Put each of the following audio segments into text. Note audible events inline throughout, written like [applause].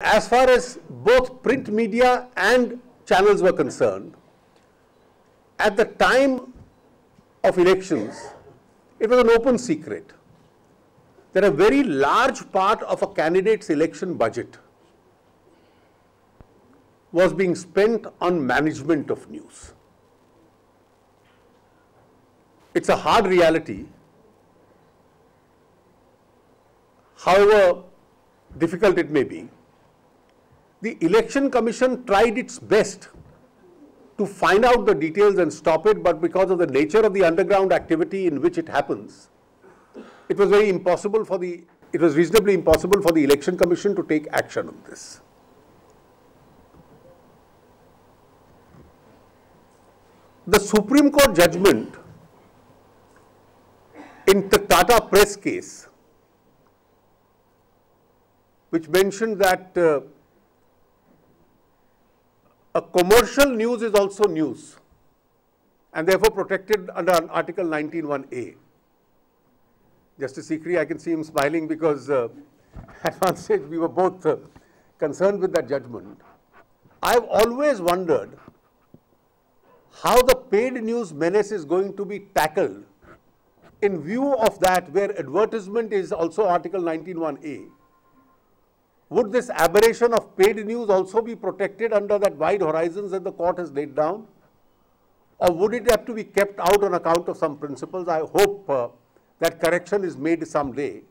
As far as both print media and channels were concerned, at the time of elections, it was an open secret that a very large part of a candidate's election budget was being spent on management of news. It's a hard reality. However difficult it may be, the election commission tried its best to find out the details and stop it, but because of the nature of the underground activity in which it happens, it was very impossible for the, it was reasonably impossible for the election commission to take action on this. The Supreme Court judgment in the Tata Press case, which mentioned that uh, a commercial news is also news and therefore protected under Article 19.1a. Justice Sikri, I can see him smiling because uh, [laughs] at one stage we were both uh, concerned with that judgment. I've always wondered how the paid news menace is going to be tackled in view of that where advertisement is also Article 19.1a would this aberration of paid news also be protected under that wide horizons that the court has laid down? Or would it have to be kept out on account of some principles? I hope uh, that correction is made someday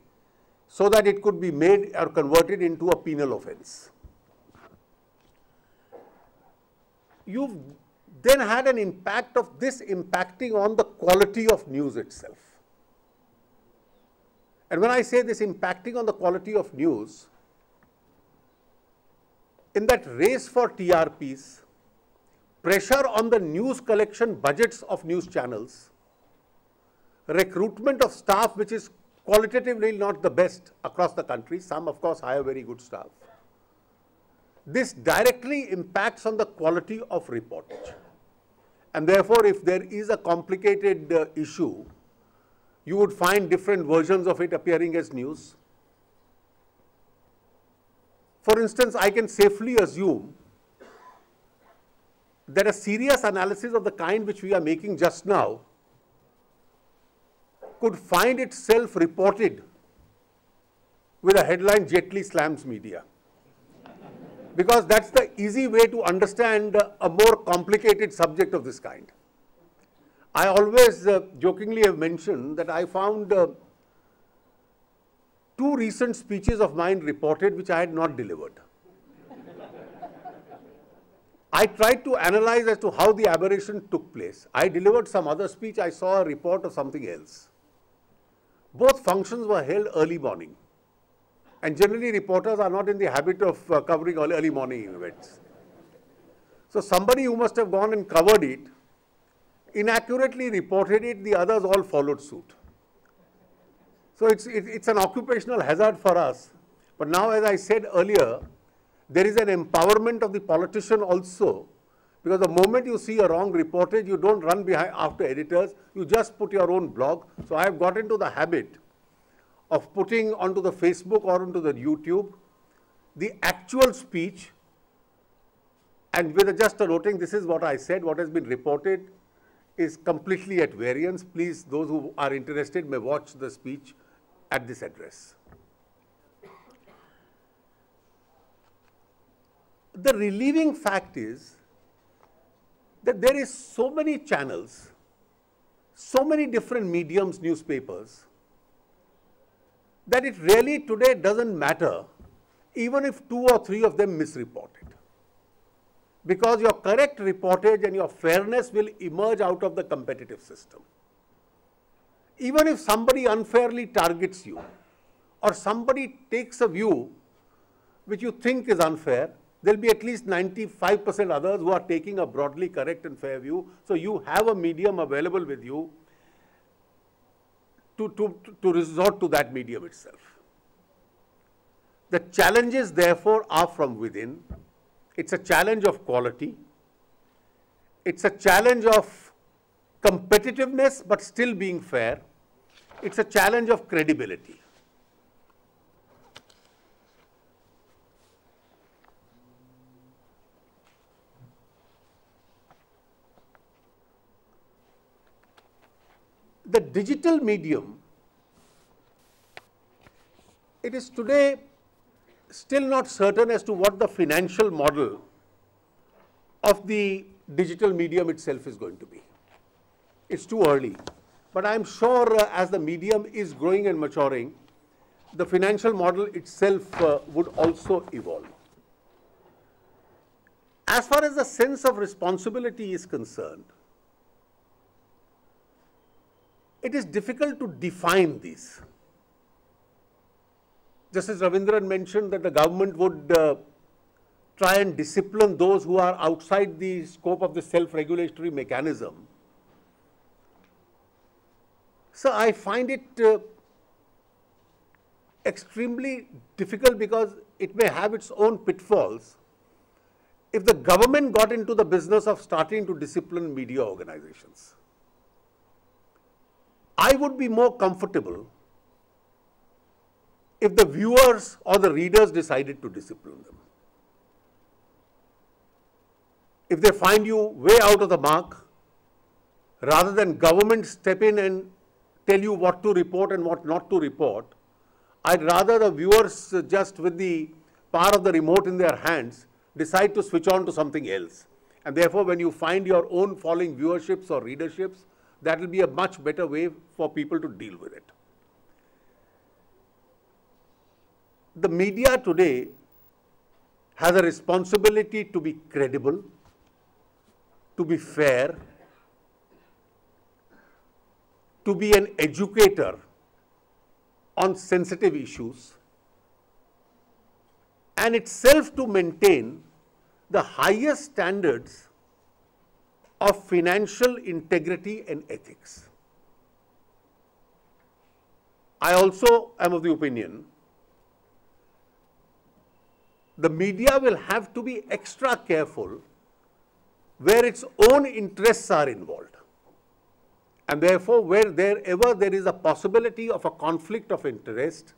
so that it could be made or converted into a penal offense. You've then had an impact of this impacting on the quality of news itself. And when I say this impacting on the quality of news, in that race for TRPs, pressure on the news collection budgets of news channels, recruitment of staff which is qualitatively not the best across the country, some of course hire very good staff. This directly impacts on the quality of reportage. And therefore, if there is a complicated uh, issue, you would find different versions of it appearing as news. For instance, I can safely assume that a serious analysis of the kind which we are making just now could find itself reported with a headline Jaitley slams media. Because that's the easy way to understand a more complicated subject of this kind. I always uh, jokingly have mentioned that I found uh, two recent speeches of mine reported which I had not delivered. I tried to analyze as to how the aberration took place. I delivered some other speech, I saw a report of something else. Both functions were held early morning. And generally reporters are not in the habit of uh, covering early morning events. So somebody who must have gone and covered it, inaccurately reported it, the others all followed suit. So it's, it, it's an occupational hazard for us. But now, as I said earlier, there is an empowerment of the politician also because the moment you see a wrong reportage, you don't run behind after editors, you just put your own blog. So I have got into the habit of putting onto the Facebook or onto the YouTube the actual speech and with just a noting, this is what I said, what has been reported is completely at variance. Please, those who are interested may watch the speech at this address. The relieving fact is that there is so many channels, so many different mediums, newspapers, that it really today doesn't matter even if two or three of them misreport it. Because your correct reportage and your fairness will emerge out of the competitive system even if somebody unfairly targets you or somebody takes a view which you think is unfair, there will be at least 95% others who are taking a broadly correct and fair view. So you have a medium available with you to, to, to resort to that medium itself. The challenges therefore are from within. It's a challenge of quality. It's a challenge of competitiveness but still being fair it's a challenge of credibility. The digital medium, it is today still not certain as to what the financial model of the digital medium itself is going to be. It's too early. But I'm sure uh, as the medium is growing and maturing, the financial model itself uh, would also evolve. As far as the sense of responsibility is concerned, it is difficult to define these. Just as Raveendran mentioned that the government would uh, try and discipline those who are outside the scope of the self-regulatory mechanism. So I find it uh, extremely difficult because it may have its own pitfalls if the government got into the business of starting to discipline media organizations. I would be more comfortable if the viewers or the readers decided to discipline them. If they find you way out of the mark, rather than government step in and tell you what to report and what not to report, I'd rather the viewers just with the power of the remote in their hands decide to switch on to something else. And therefore, when you find your own falling viewerships or readerships, that will be a much better way for people to deal with it. The media today has a responsibility to be credible, to be fair, to be an educator on sensitive issues, and itself to maintain the highest standards of financial integrity and ethics. I also am of the opinion the media will have to be extra careful where its own interests are involved. And therefore, wherever there is a possibility of a conflict of interest,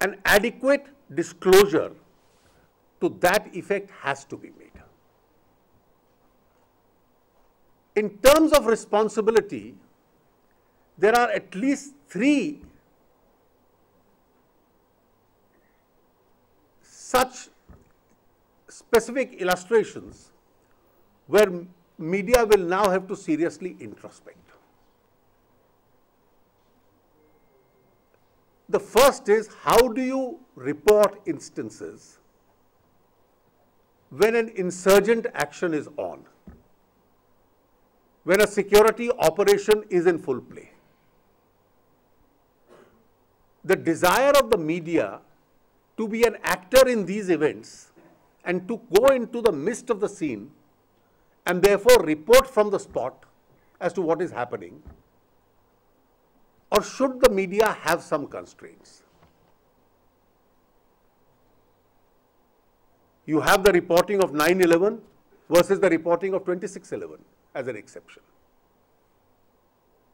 an adequate disclosure to that effect has to be made. In terms of responsibility, there are at least three such specific illustrations where media will now have to seriously introspect. The first is how do you report instances when an insurgent action is on? when a security operation is in full play. The desire of the media to be an actor in these events and to go into the midst of the scene and therefore report from the spot as to what is happening? Or should the media have some constraints? You have the reporting of 9 11 versus the reporting of 26 11 as an exception.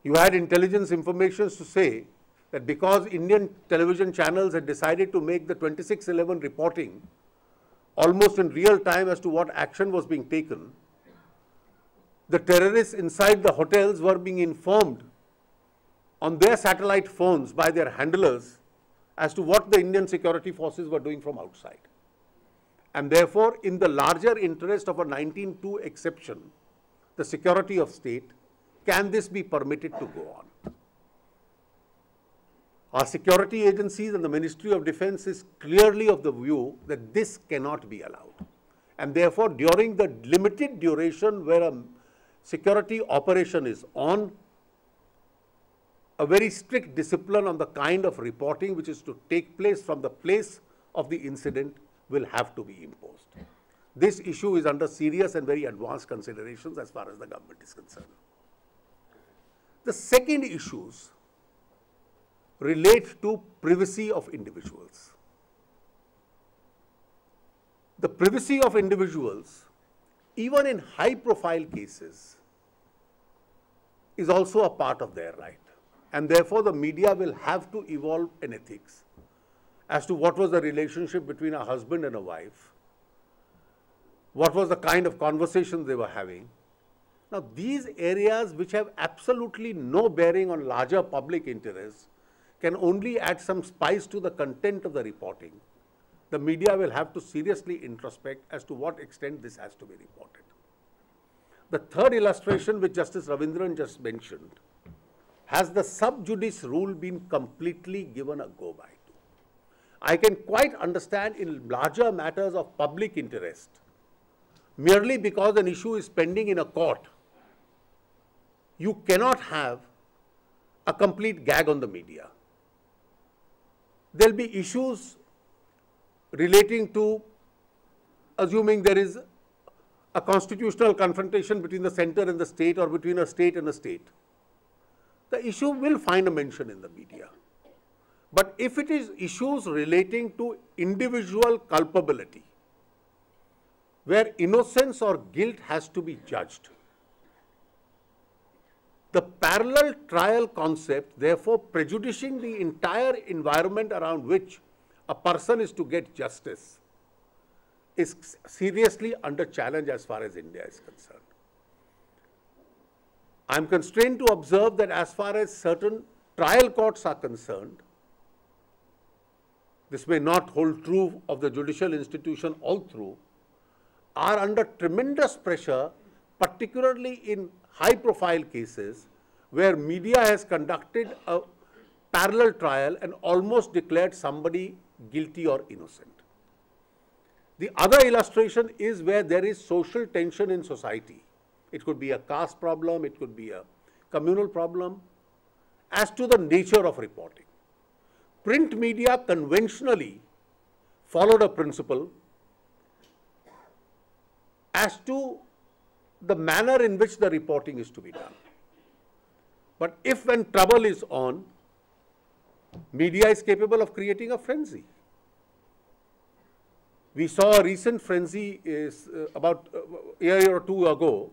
You had intelligence information to say that because Indian television channels had decided to make the 26-11 reporting almost in real time as to what action was being taken, the terrorists inside the hotels were being informed on their satellite phones by their handlers as to what the Indian security forces were doing from outside. And therefore, in the larger interest of a 19.2 exception, the security of state, can this be permitted to go on? Our security agencies and the Ministry of Defense is clearly of the view that this cannot be allowed. And therefore, during the limited duration where a security operation is on, a very strict discipline on the kind of reporting which is to take place from the place of the incident will have to be imposed. This issue is under serious and very advanced considerations as far as the government is concerned. The second issues relate to privacy of individuals. The privacy of individuals, even in high profile cases, is also a part of their right. And therefore, the media will have to evolve an ethics as to what was the relationship between a husband and a wife, what was the kind of conversation they were having, Now, these areas which have absolutely no bearing on larger public interests can only add some spice to the content of the reporting. The media will have to seriously introspect as to what extent this has to be reported. The third illustration which Justice Raveendran just mentioned, has the sub judice rule been completely given a go by to? I can quite understand in larger matters of public interest, merely because an issue is pending in a court, you cannot have a complete gag on the media. There will be issues relating to assuming there is a constitutional confrontation between the center and the state or between a state and a state. The issue will find a mention in the media. But if it is issues relating to individual culpability, where innocence or guilt has to be judged, the parallel trial concept, therefore prejudicing the entire environment around which a person is to get justice, is seriously under challenge as far as India is concerned. I am constrained to observe that as far as certain trial courts are concerned, this may not hold true of the judicial institution all through, are under tremendous pressure, particularly in high profile cases where media has conducted a parallel trial and almost declared somebody guilty or innocent. The other illustration is where there is social tension in society. It could be a caste problem, it could be a communal problem, as to the nature of reporting. Print media conventionally followed a principle as to the manner in which the reporting is to be done. But if when trouble is on, media is capable of creating a frenzy. We saw a recent frenzy is uh, about uh, a year or two ago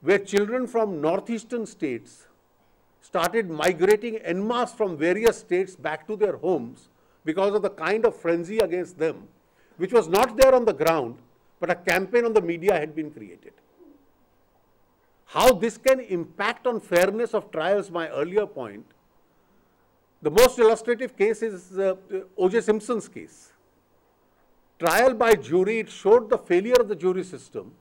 where children from northeastern states started migrating en masse from various states back to their homes because of the kind of frenzy against them, which was not there on the ground, but a campaign on the media had been created. How this can impact on fairness of trials, my earlier point, the most illustrative case is uh, O.J. Simpson's case. Trial by jury, it showed the failure of the jury system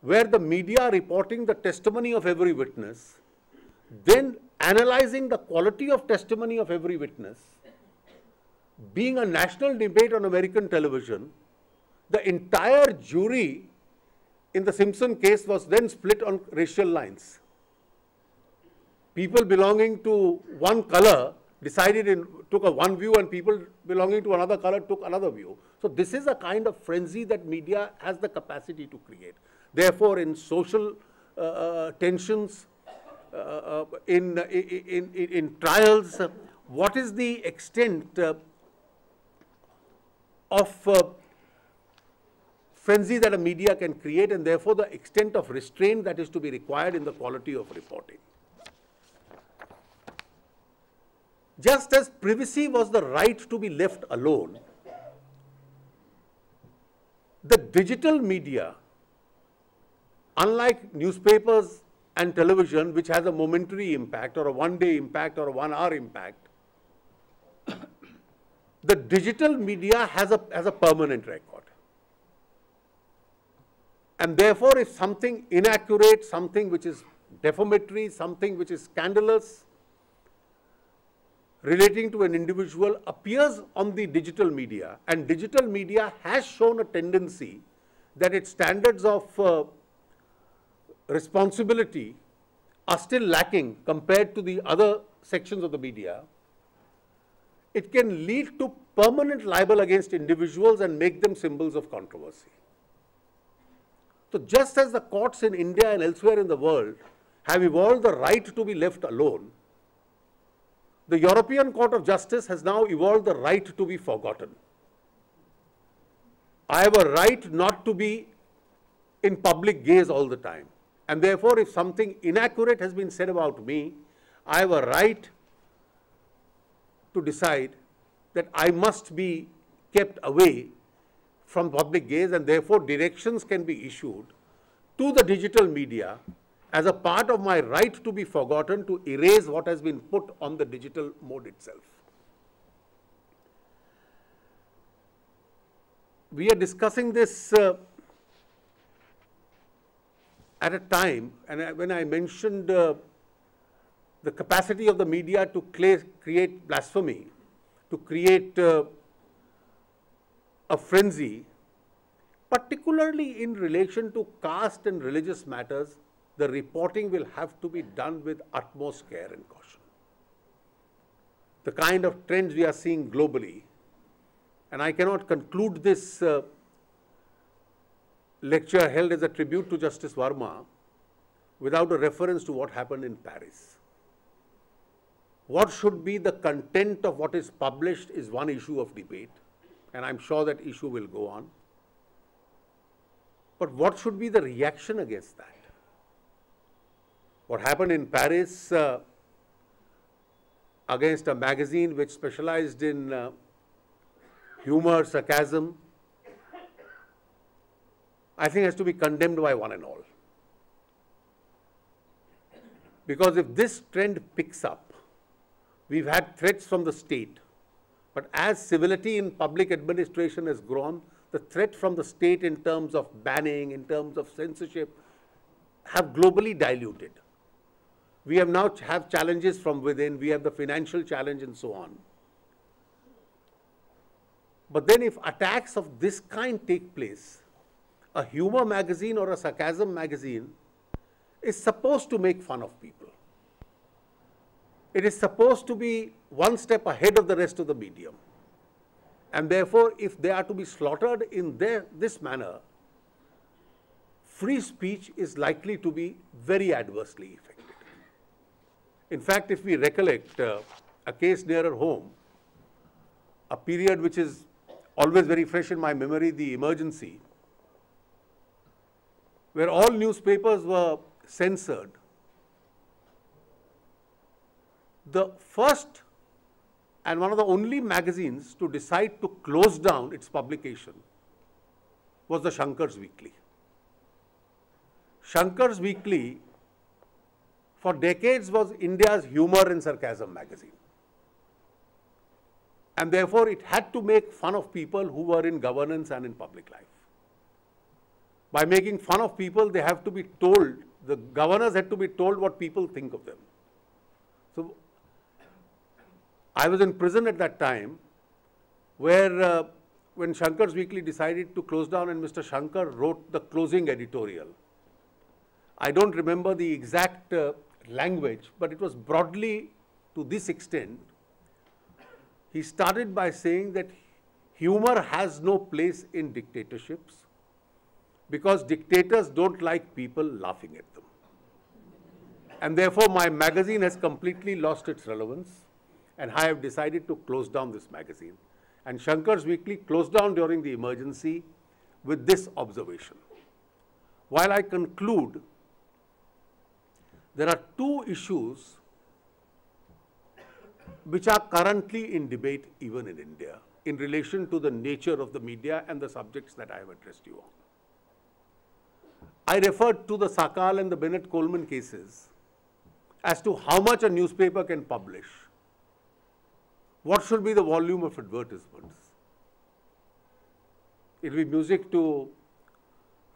where the media reporting the testimony of every witness, then analyzing the quality of testimony of every witness, being a national debate on American television, the entire jury in the Simpson case was then split on racial lines. People belonging to one color decided in, took a one view and people belonging to another color took another view. So this is a kind of frenzy that media has the capacity to create. Therefore, in social uh, uh tensions, uh, uh in, in, in, in, trials, uh, what is the extent uh, of frenzy that a media can create and therefore the extent of restraint that is to be required in the quality of reporting. Just as privacy was the right to be left alone, the digital media unlike newspapers and television, which has a momentary impact or a one day impact or a one hour impact, [coughs] the digital media has a, has a permanent record. And therefore, if something inaccurate, something which is defamatory, something which is scandalous, relating to an individual appears on the digital media, and digital media has shown a tendency that its standards of uh, responsibility are still lacking compared to the other sections of the media, it can lead to permanent libel against individuals and make them symbols of controversy. So just as the courts in India and elsewhere in the world have evolved the right to be left alone, the European Court of Justice has now evolved the right to be forgotten. I have a right not to be in public gaze all the time. And therefore, if something inaccurate has been said about me, I have a right to decide that I must be kept away from public gaze and therefore directions can be issued to the digital media as a part of my right to be forgotten to erase what has been put on the digital mode itself. We are discussing this uh, at a time, and I, when I mentioned uh, the capacity of the media to create blasphemy, to create uh, a frenzy, particularly in relation to caste and religious matters, the reporting will have to be done with utmost care and caution. The kind of trends we are seeing globally, and I cannot conclude this uh, lecture held as a tribute to Justice Verma without a reference to what happened in Paris. What should be the content of what is published is one issue of debate, and I'm sure that issue will go on. But what should be the reaction against that? What happened in Paris uh, against a magazine which specialized in uh, humor, sarcasm, I think has to be condemned by one and all. Because if this trend picks up, we've had threats from the state, but as civility in public administration has grown, the threat from the state in terms of banning, in terms of censorship, have globally diluted. We have now have challenges from within, we have the financial challenge and so on. But then if attacks of this kind take place, a humor magazine or a sarcasm magazine is supposed to make fun of people. It is supposed to be one step ahead of the rest of the medium. And therefore, if they are to be slaughtered in their, this manner, free speech is likely to be very adversely affected. In fact, if we recollect uh, a case nearer home, a period which is always very fresh in my memory, the emergency, where all newspapers were censored, the first and one of the only magazines to decide to close down its publication was the Shankar's Weekly. Shankar's Weekly for decades was India's humor and sarcasm magazine. And therefore, it had to make fun of people who were in governance and in public life. By making fun of people, they have to be told, the governors had to be told what people think of them. So, I was in prison at that time where uh, when Shankar's Weekly decided to close down and Mr. Shankar wrote the closing editorial. I don't remember the exact uh, language, but it was broadly to this extent. He started by saying that humor has no place in dictatorships because dictators don't like people laughing at them. And therefore, my magazine has completely lost its relevance, and I have decided to close down this magazine. And Shankar's Weekly closed down during the emergency with this observation. While I conclude, there are two issues which are currently in debate even in India in relation to the nature of the media and the subjects that I have addressed you on. I referred to the Sakal and the Bennett Coleman cases as to how much a newspaper can publish. What should be the volume of advertisements? It will be music to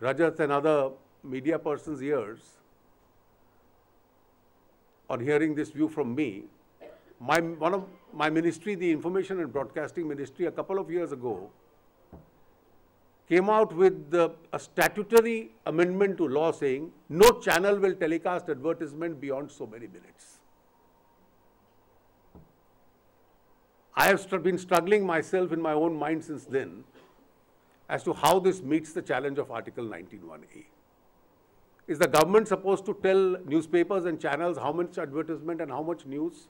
Rajat and other media persons' ears on hearing this view from me. My, one of my ministry, the Information and Broadcasting Ministry, a couple of years ago, came out with the, a statutory amendment to law saying no channel will telecast advertisement beyond so many minutes. I have been struggling myself in my own mind since then as to how this meets the challenge of Article 19.1a. Is the government supposed to tell newspapers and channels how much advertisement and how much news?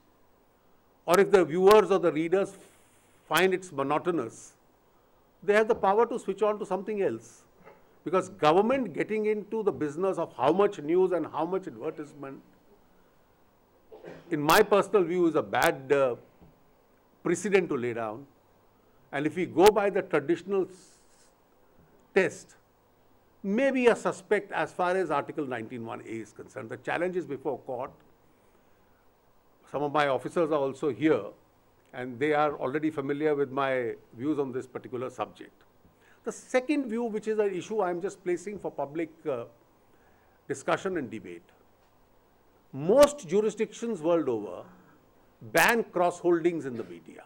Or if the viewers or the readers find it's monotonous, they have the power to switch on to something else. Because government getting into the business of how much news and how much advertisement, in my personal view, is a bad uh, precedent to lay down. And if we go by the traditional test, may be a suspect as far as Article 19.1a is concerned. The challenge is before court. Some of my officers are also here and they are already familiar with my views on this particular subject. The second view, which is an issue I am just placing for public uh, discussion and debate. Most jurisdictions world over ban cross holdings in the media.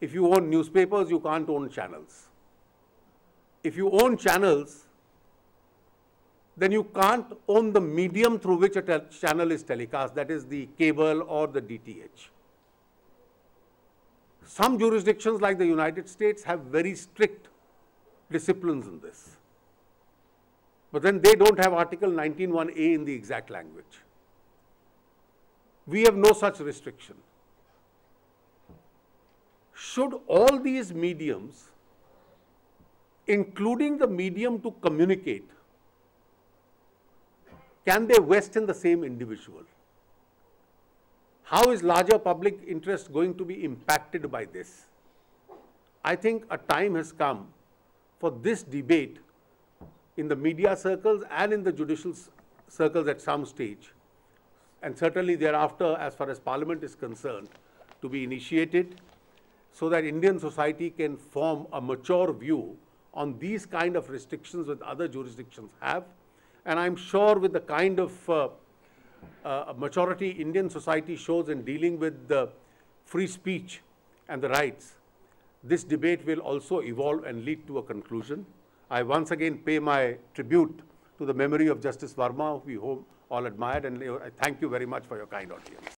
If you own newspapers, you can't own channels. If you own channels, then you can't own the medium through which a channel is telecast, that is the cable or the DTH. Some jurisdictions like the United States have very strict disciplines in this. But then they don't have Article 19.1a in the exact language. We have no such restriction. Should all these mediums, including the medium to communicate, can they vest in the same individual? How is larger public interest going to be impacted by this? I think a time has come for this debate in the media circles and in the judicial circles at some stage, and certainly thereafter, as far as Parliament is concerned, to be initiated so that Indian society can form a mature view on these kind of restrictions that other jurisdictions have. And I'm sure with the kind of uh, uh, maturity Indian society shows in dealing with the free speech and the rights, this debate will also evolve and lead to a conclusion. I once again pay my tribute to the memory of Justice Verma, whom we all admired, and I thank you very much for your kind audience.